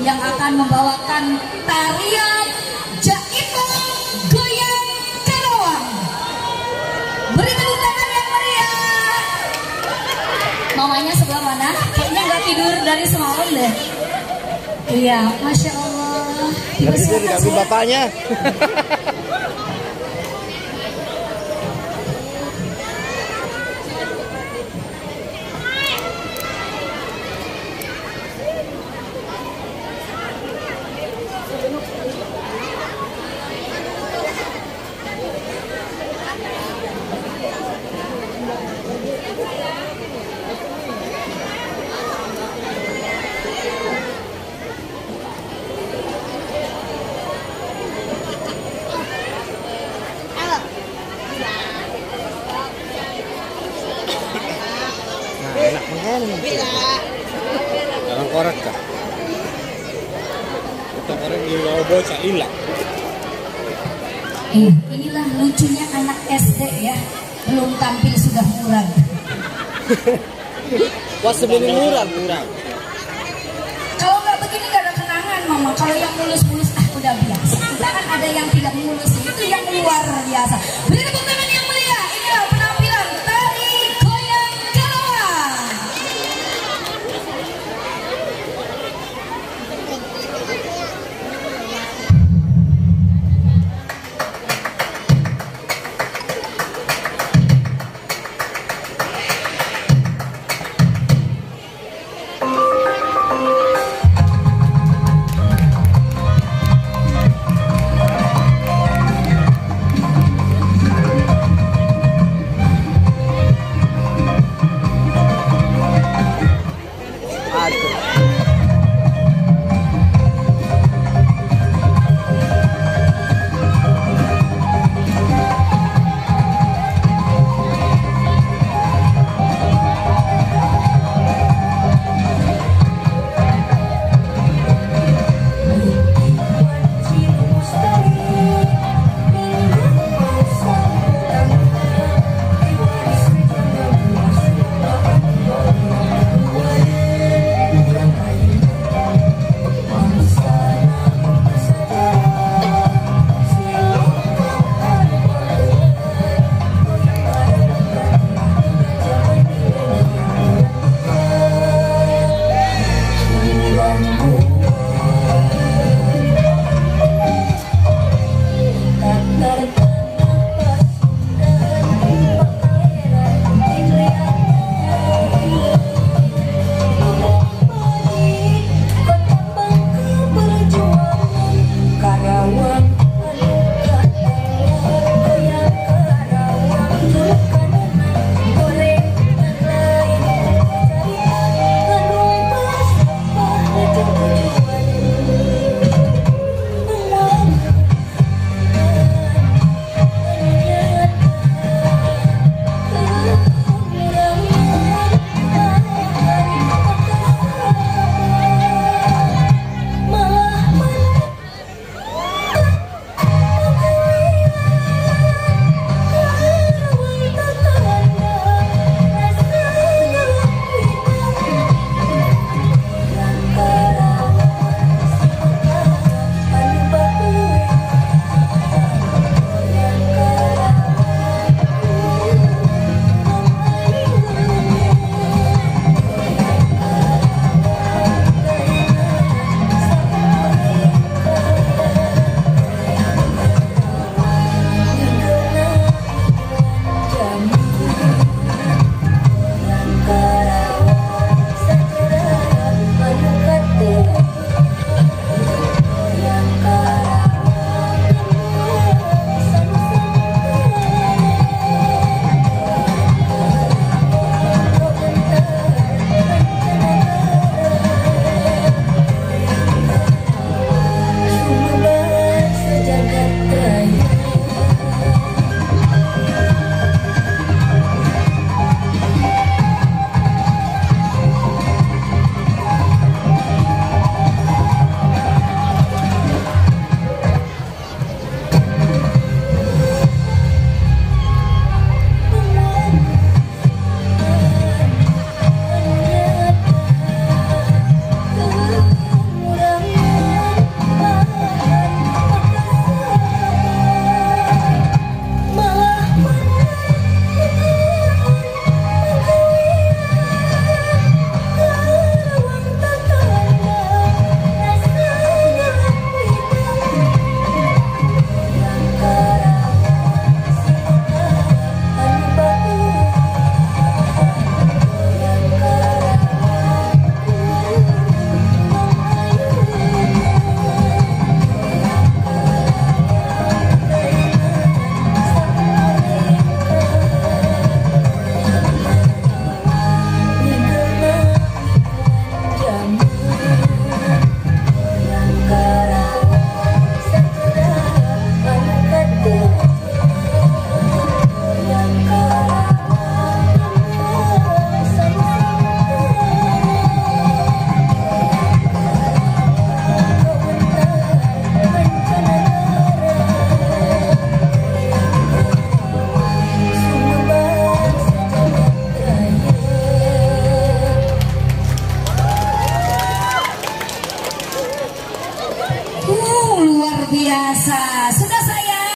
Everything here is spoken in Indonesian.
yang akan membawakan tarian Jaipong Goyang Karawang. Beri tepuk tangan yang meriah. Mamanya sebelah mana? Kayaknya nggak tidur dari semalam deh. Iya, masya Allah. Dia diganggu bapaknya. Banget. Orang korek kah? Kita korek di bawah bocah hilang. Eh, inilah lucunya anak SD ya. Belum tampil sudah murah. Wah sebelum murah murah. Kalau nggak begini nggak ada kenangan mama. Kalau yang mulus-mulus ah udah biasa. Kita kan ada yang tidak mulus itu yang luar biasa. Beri